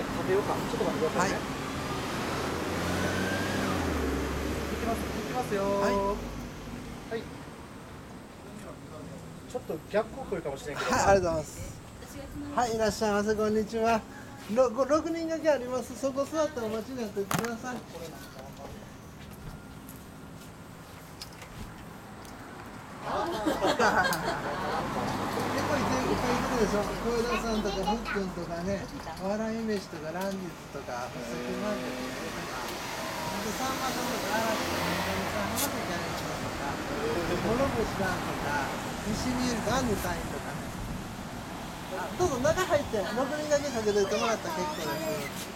かちょっと待ってくださいね、はい行きます行きますよはいはいちょっと逆光来るかもしれんけど、はい、ありがとうございます。はい、いらっしゃいませ、こんにちは。ろご六人掛けあります。そこ座ってお待ちになってください。結 構いていっぱいいるでしょ。小枝さんとかふっくんとかねお、笑い飯とかランジスとか、不足マーケットとか、あとさんまさんとか嵐とか、三上さん、浜崎ありますとか、諸星さんとか、西見ゆりか、アンヌさんとかね。あどうぞ中入って、6人だけかけといてもらったら結構です。